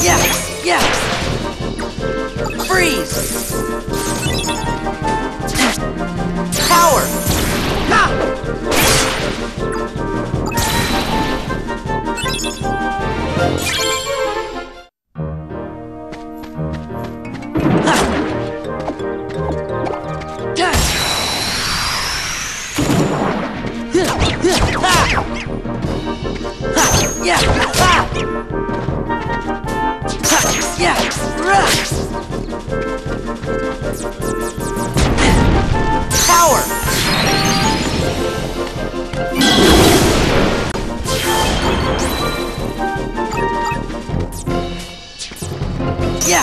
Yes! Yes! Freeze! Yeah!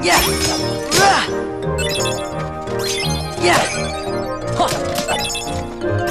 Yeah! Yeah! Huh.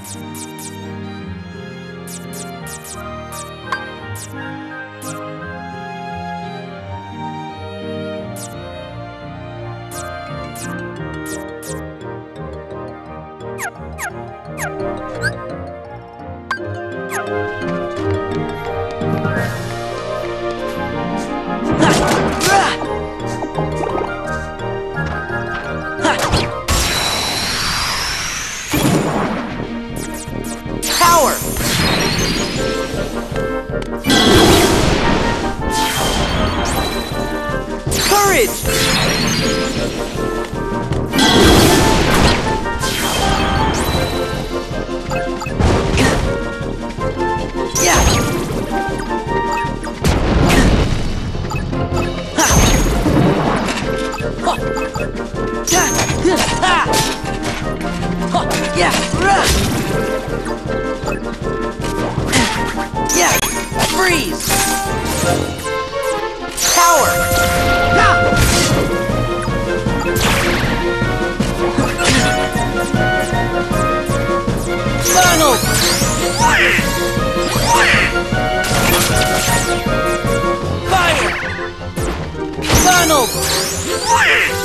Thank you. Yeah! Freeze! Power! Donald! Fire!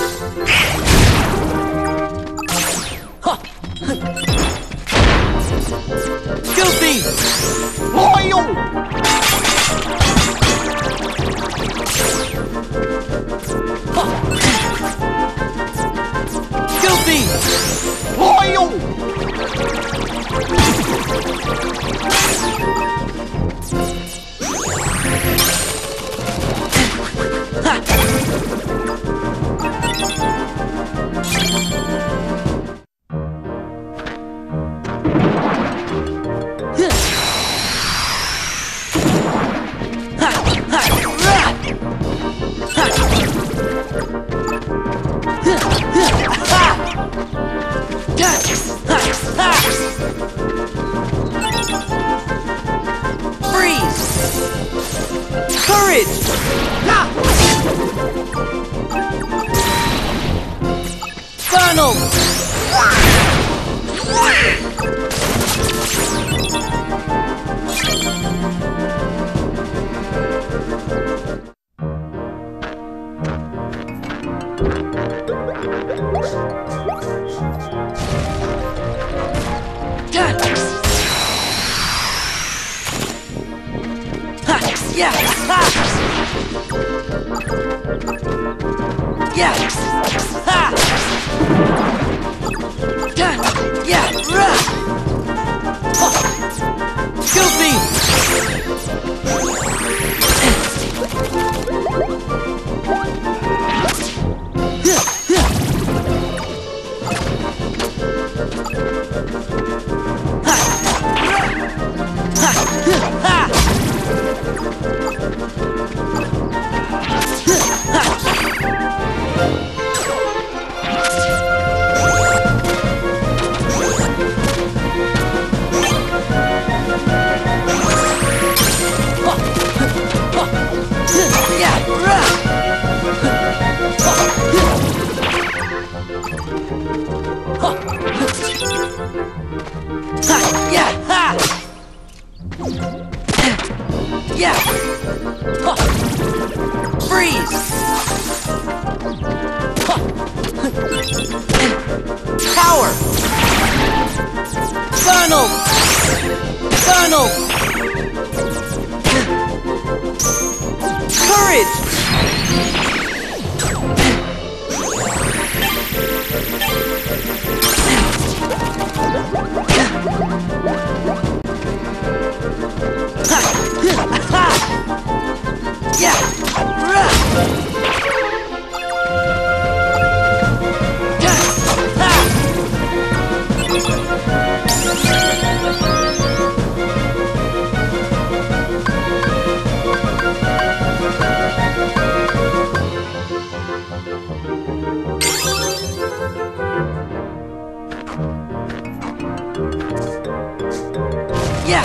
Funnel! Yeah!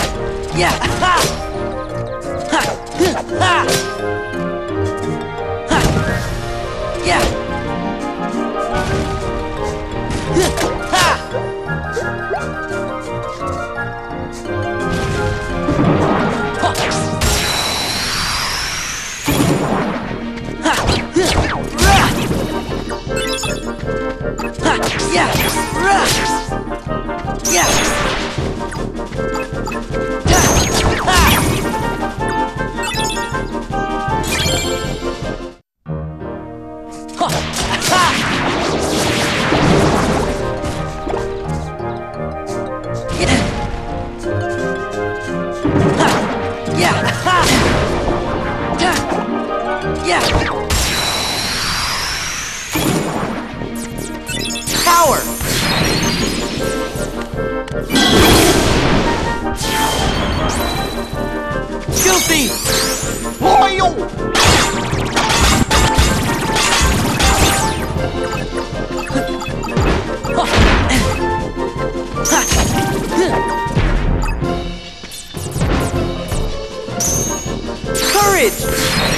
Yeah! Ha! Ha! Ha! Ha! Yeah! Yeah! Power! Guilty. Loyal! Courage!